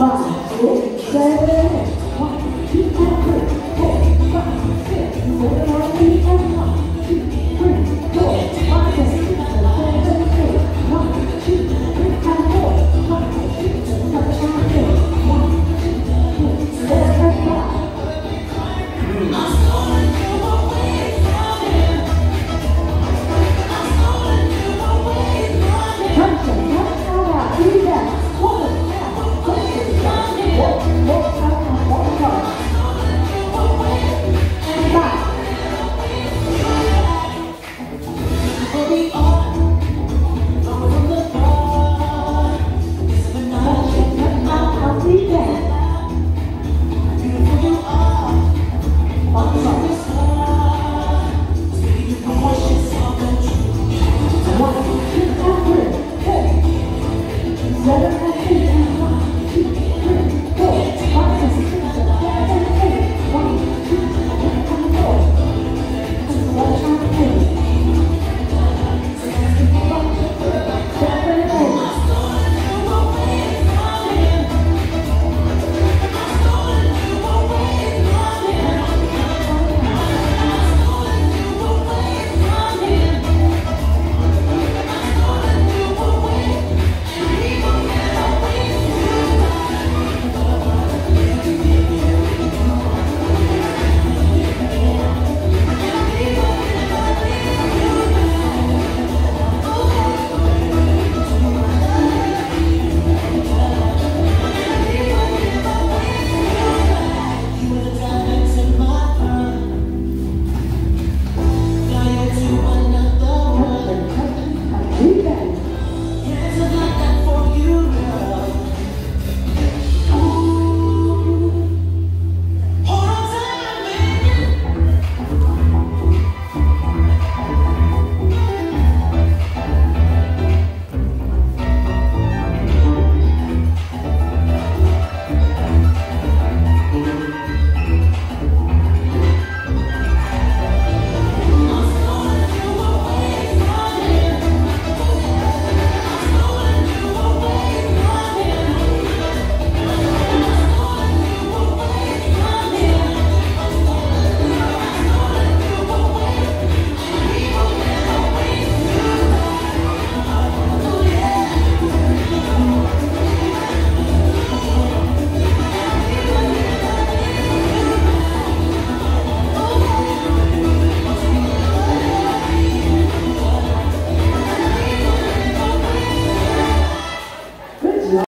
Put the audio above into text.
まあ、絶対ね。